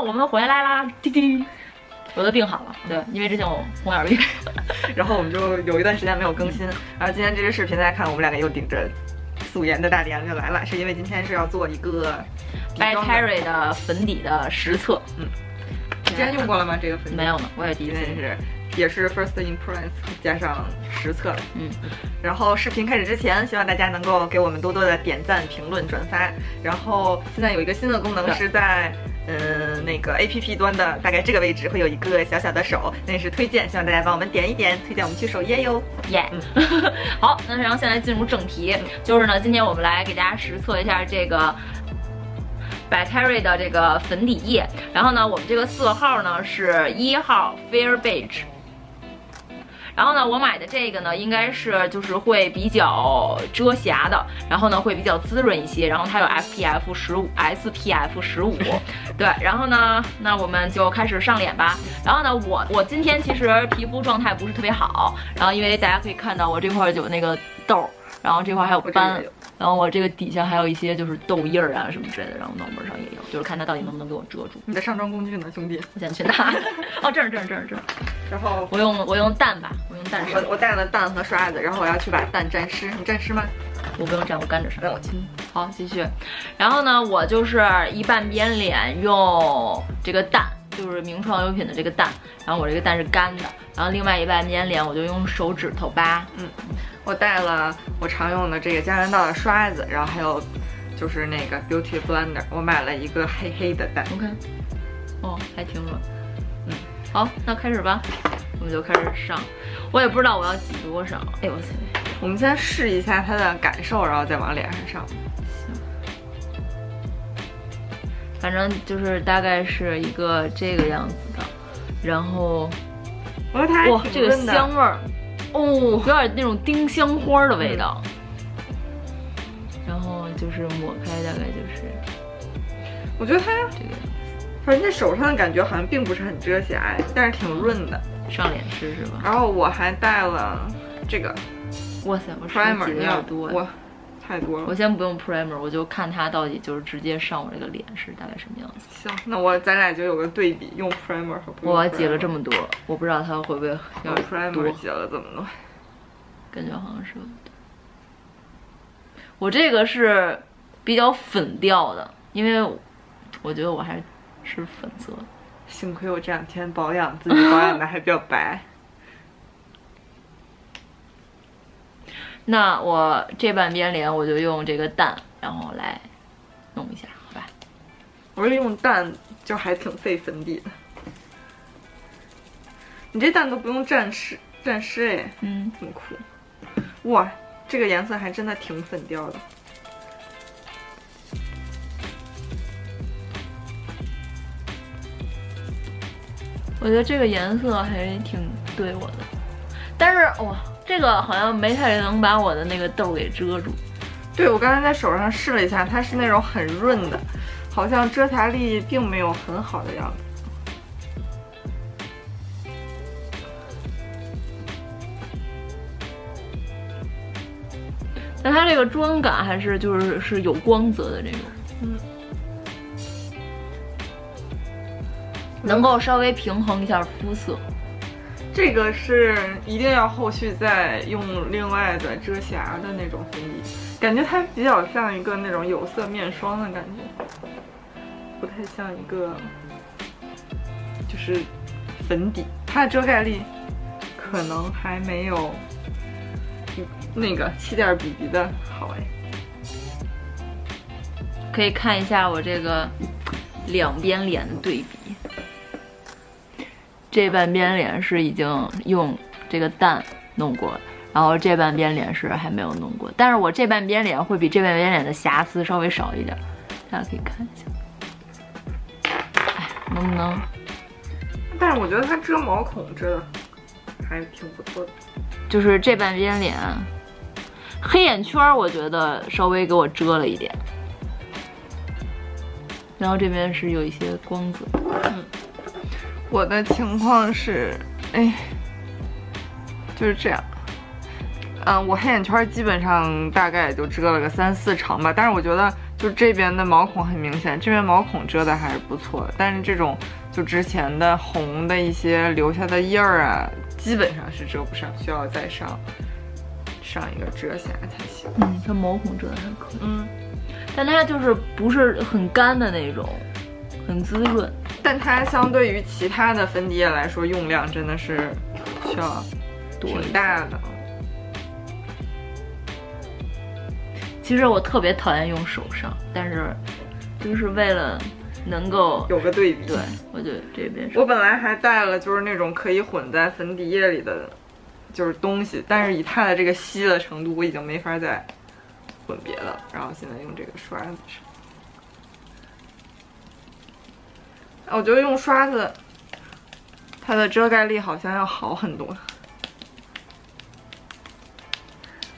好，我们回来啦，滴滴。我都病好了，对，因为之前我红眼病，然后我们就有一段时间没有更新，然后今天这支视频大家看，我们两个又顶着素颜的大脸就来了，是因为今天是要做一个 By Terry 的粉底的实测，嗯，之前用过了吗？这个粉底没有呢，我也第一次是。也是 first impress 加上实测，嗯，然后视频开始之前，希望大家能够给我们多多的点赞、评论、转发。然后现在有一个新的功能是在，嗯，那个 A P P 端的大概这个位置会有一个小小的手，那是推荐，希望大家帮我们点一点，推荐我们去首页哟，耶。好，那然后现在进入正题，就是呢，今天我们来给大家实测一下这个 By Terry 的这个粉底液。然后呢，我们这个色号呢是一号 Fair Beige。然后呢，我买的这个呢，应该是就是会比较遮瑕的，然后呢会比较滋润一些，然后它有 SPF 十五，SPF 十五，对，然后呢，那我们就开始上脸吧。然后呢，我我今天其实皮肤状态不是特别好，然后因为大家可以看到我这块有那个痘，然后这块还有斑。然后我这个底下还有一些就是痘印儿啊什么之类的，然后脑门上也有，就是看它到底能不能给我遮住。你的上妆工具呢，兄弟？我先去拿。哦，这儿这儿这儿这儿。然后我用我用蛋吧，我用蛋。我我带了蛋和刷子，然后我要去把蛋沾湿。你沾湿吗？我不用沾，我干着上。让我亲。好，继续。然后呢，我就是一半边脸用这个蛋，就是名创优品的这个蛋。然后我这个蛋是干的，然后另外一半粘脸我就用手指头扒。嗯。我带了我常用的这个家园道的刷子，然后还有就是那个 Beauty Blender，我买了一个黑黑的蛋。OK，哦，还挺软。嗯，好，那开始吧，我们就开始上。我也不知道我要挤多少。哎呦我去！我们先试一下它的感受，然后再往脸上上。反正就是大概是一个这个样子的，然后哇，这个香味儿。哦，有点那种丁香花的味道，然后就是抹开，大概就是，我觉得它这个，反正在手上的感觉好像并不是很遮瑕，但是挺润的。上脸试试吧。然后我还带了这个，哇塞，我 primer 有点多呀。太多了，我先不用 primer，我就看它到底就是直接上我这个脸是大概什么样子。行，那我咱俩就有个对比，用 primer 和不用。我挤了这么多，我不知道它会不会要 primer 挤了怎么多，感觉好像是。我这个是比较粉调的，因为我觉得我还是粉色。幸亏我这两天保养，自己保养的还比较白。那我这半边脸我就用这个蛋，然后来弄一下，好吧？我用蛋就还挺费粉底的。你这蛋都不用蘸湿，蘸湿哎，嗯，挺酷。哇，这个颜色还真的挺粉调的。我觉得这个颜色还挺对我的，但是哇。这个好像没太能把我的那个痘给遮住。对，我刚才在手上试了一下，它是那种很润的，好像遮瑕力并没有很好的样子。但它这个妆感还是就是是有光泽的这种，嗯，能够稍微平衡一下肤色。这个是一定要后续再用另外的遮瑕的那种粉底，感觉它比较像一个那种有色面霜的感觉，不太像一个就是粉底。它的遮盖力可能还没有那个气垫 BB 的好哎。可以看一下我这个两边脸的对比。这半边脸是已经用这个蛋弄过，然后这半边脸是还没有弄过。但是我这半边脸会比这半边脸的瑕疵稍微少一点，大家可以看一下。哎，能不能？但是我觉得它遮毛孔遮的还挺不错的。就是这半边脸，黑眼圈我觉得稍微给我遮了一点，然后这边是有一些光泽。嗯。我的情况是，哎，就是这样，嗯，我黑眼圈基本上大概也就遮了个三四成吧，但是我觉得就这边的毛孔很明显，这边毛孔遮的还是不错的，但是这种就之前的红的一些留下的印儿啊，基本上是遮不上，需要再上上一个遮瑕才行。嗯，它毛孔遮的还可以。嗯，但它就是不是很干的那种，很滋润。但它相对于其他的粉底液来说，用量真的是需要挺大的。其实我特别讨厌用手上，但是就是为了能够有个对比。对，我觉得这边我本来还带了就是那种可以混在粉底液里的，就是东西，但是以它的这个稀的程度，我已经没法再混别的。然后现在用这个刷子上，我觉得用刷子，它的遮盖力好像要好很多。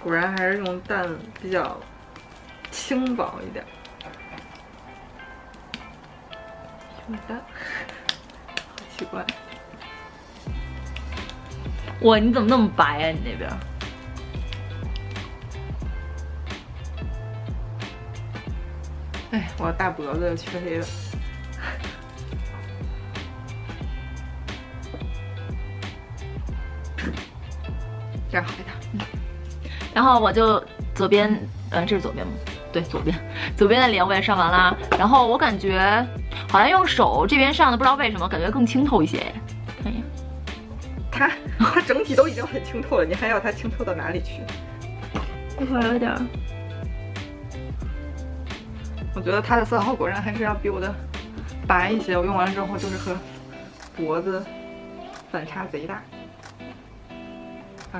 果然还是用淡比较。轻薄一点，有的，好奇怪。哇，你怎么那么白啊？你那边？哎，我大脖子缺黑了。这样好一点。嗯然后我就左边，嗯，这是左边吗？对，左边，左边的脸我也上完啦，然后我感觉好像用手这边上的，不知道为什么感觉更清透一些。看一眼，它 它整体都已经很清透了，你还要它清透到哪里去？这块有点，我觉得它的色号果然还是要比我的白一些。我用完了之后就是和脖子反差贼大，当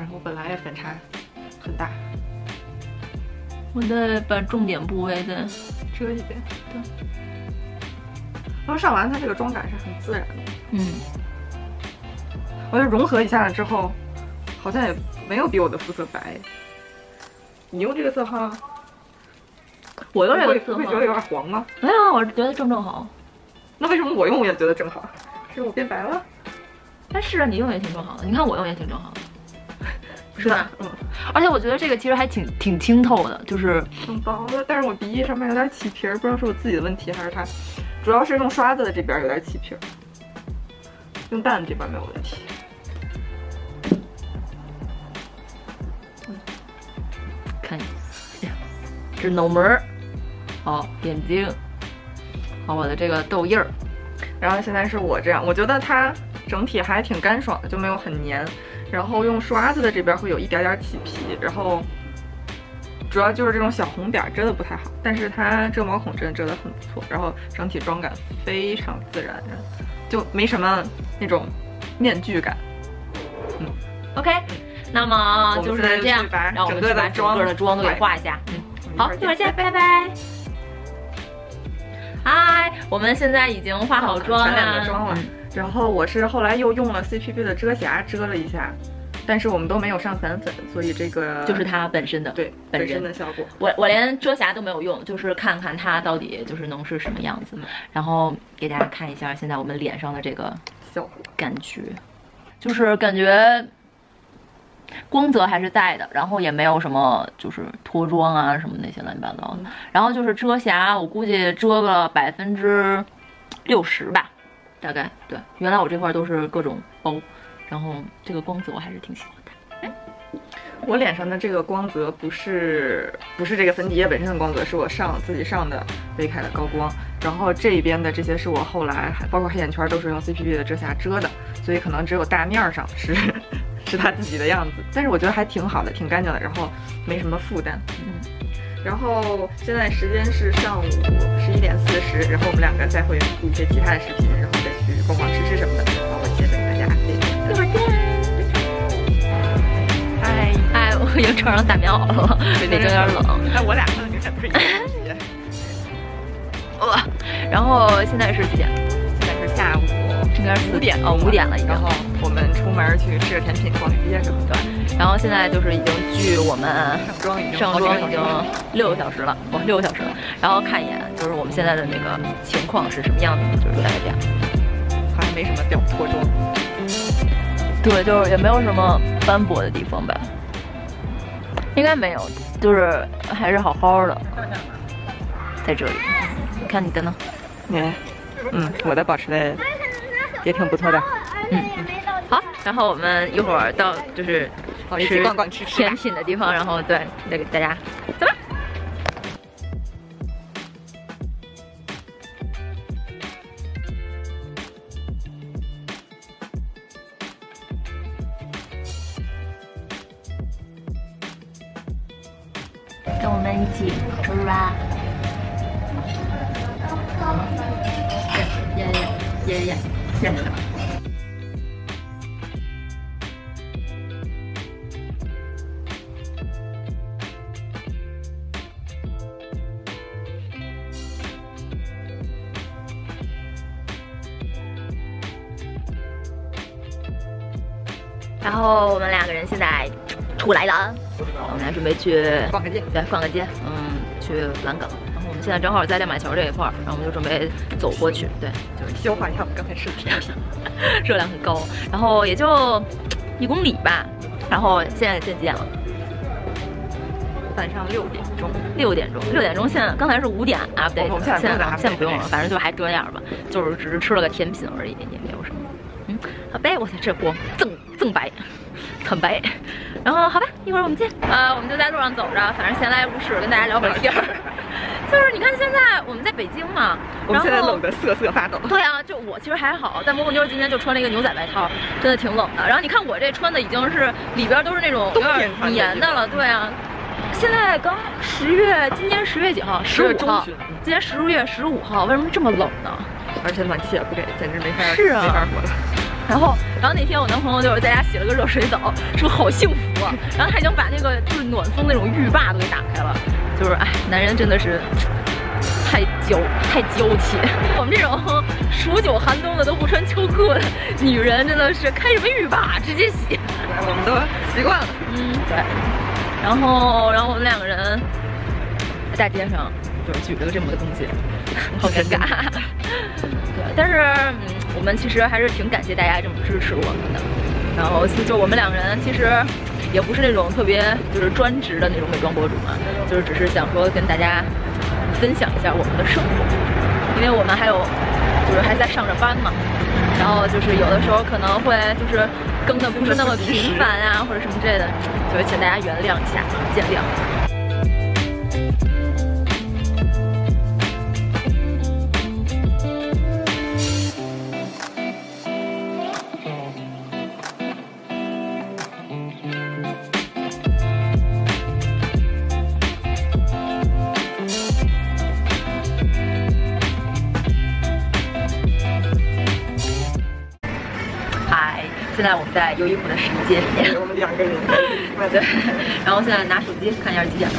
然我本来也反差很大。我再把重点部位再遮一遍，对。然后上完，它这个妆感是很自然的。嗯。我觉得融合一下了之后，好像也没有比我的肤色白。你用这个色号，我用这个色号，会觉得有点黄吗？没有，我是觉得正正好。那为什么我用也觉得正好？是我变白了？但是啊，你用也挺正好的。你看我用也挺正好的。是吧？嗯，而且我觉得这个其实还挺挺清透的，就是挺薄的。但是我鼻翼上面有点起皮儿，不知道是我自己的问题还是它，主要是用刷子的这边有点起皮儿，用蛋的这边没有问题。看一下，这脑门儿，好眼睛，好我的这个痘印儿，然后现在是我这样，我觉得它整体还挺干爽的，就没有很黏。然后用刷子的这边会有一点点起皮，然后主要就是这种小红点遮的不太好，但是它遮毛孔真的遮的很不错，然后整体妆感非常自然，就没什么那种面具感。嗯，OK，那么就是这样，让我们去把整个的妆都给画一下。嗯，好，一会儿见，拜拜。嗨，我们现在已经化好妆了。然后我是后来又用了 CPB 的遮瑕遮了一下，但是我们都没有上散粉，所以这个就是它本身的对本身的效果。我我连遮瑕都没有用，就是看看它到底就是能是什么样子，然后给大家看一下现在我们脸上的这个效果感觉，就是感觉光泽还是在的，然后也没有什么就是脱妆啊什么那些乱七八糟的，然后就是遮瑕，我估计遮个百分之六十吧。大概对，原来我这块都是各种包，然后这个光泽我还是挺喜欢的。哎，我脸上的这个光泽不是不是这个粉底液本身的光泽，是我上自己上的贝凯的高光。然后这边的这些是我后来还包括黑眼圈都是用 CPB 的遮瑕遮的，所以可能只有大面上是 是他自己的样子，但是我觉得还挺好的，挺干净的，然后没什么负担。嗯。然后现在时间是上午十一点四十，然后我们两个再会录一些其他的视频，然后再去逛逛吃吃什么的。然后我接着给大家一会儿见。嗨嗨，我已经穿上大棉袄了，北京有点冷。哎，我俩穿的明显不是一个季节。哇，然后现在是几点？现在是下午应该是五点哦，五点了已经。然后我们出门去吃甜品，逛街什么的。然后现在就是已经距我们上妆已经上妆已经六个小时了，哇，六个小时了。然后看一眼，就是我们现在的那个情况是什么样子，就是大概这样。没什么掉脱妆，对，就是也没有什么斑驳的地方吧，应该没有，就是还是好好的。在这里。你看你的呢？嗯，嗯，我的保持的也挺不错的。嗯，好，然后我们一会儿到就是吃逛逛吃甜品的地方，然后对再给大家走吧。跟我们一起吃吧。耶耶耶耶，耶。然后我们两个人现在出来了，我们俩准备去逛个街，对，逛个街，嗯，去蓝港。然后我们现在正好在亮马桥这一块儿，然后我们就准备走过去，对，就是消化一下我们刚才吃的甜品，热量很高。然后也就一公里吧，然后现在现在几点了？晚上六点钟，六点钟，六点钟。现在刚才是五点啊，不对，现在现在不用了，反正就还这样吧，就是只是吃了个甜品而已，也没有什么。嗯，好呗，我操，这光锃锃白，很白。然后好吧，一会儿我们见。呃，我们就在路上走着，反正闲来无事跟大家聊会儿天儿。就是你看现在我们在北京嘛，我们现在冷得瑟瑟发抖。对啊，就我其实还好，但蘑菇妞今天就穿了一个牛仔外套，真的挺冷的。然后你看我这穿的已经是里边都是那种有点棉的了，对啊。现在刚十月，今年十月几号？十五号。今年十月十五号，为什么这么冷呢？而且暖气也不给，简直没法是啊，没法活了。然后，然后那天我男朋友就是在家洗了个热水澡，说好幸福啊。然后他已经把那个就是暖风那种浴霸都给打开了，就是哎，男人真的是太娇太娇气。我们这种数九寒冬的都不穿秋裤的女人，真的是开什么浴霸直接洗。我们都习惯了。嗯，对。然后，然后我们两个人在大街上就是举着个这么个东西，好尴尬。对，但是嗯，我们其实还是挺感谢大家这么支持我们的。然后，就我们两个人其实也不是那种特别就是专职的那种美妆博主嘛，就是只是想说跟大家分享一下我们的生活，因为我们还有就是还在上着班嘛。然后就是有的时候可能会就是更的不是那么频繁啊，或者什么之类的，就是请大家原谅一下，见谅。现在我们在优衣库的时间里面，我们两个人，对，然后现在拿手机看一下几点了，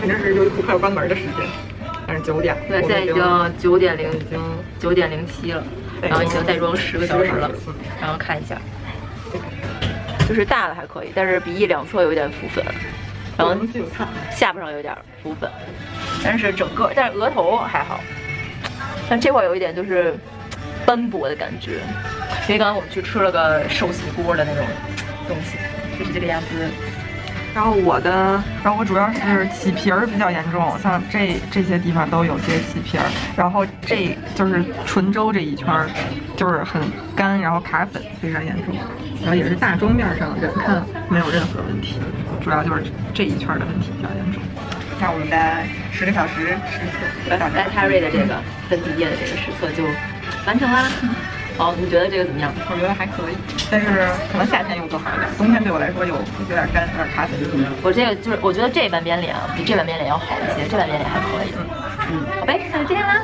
肯定是优衣库快要关门的时间，但是九点，对，现在已经九点零，已经九点零七了，然后已经带妆十个小时了，然后看一下，就是大的还可以，但是鼻翼两侧有点浮粉，然后下巴上有点浮粉，但是整个，但是额头还好，但这块有一点就是斑驳的感觉。因为刚刚我们去吃了个寿喜锅的那种东西，就是这个样子。然后我的，然后我主要是起皮儿比较严重，像这这些地方都有些起皮儿。然后这就是唇周这一圈儿，就是很干，然后卡粉非常严重。然后也是大妆面上人看没有任何问题，主要就是这一圈的问题比较严重。那我们的十个小时实测，黛珂瑞的这个粉底液的这个实测就完成啦。好，你觉得这个怎么样？我觉得还可以，但是可能夏天用更好一点，冬天对我来说有有点干，有点卡粉。我这个就是，我觉得这半边脸比这半边脸要好一些，这半边脸还可以。嗯，好呗，那就这样啦。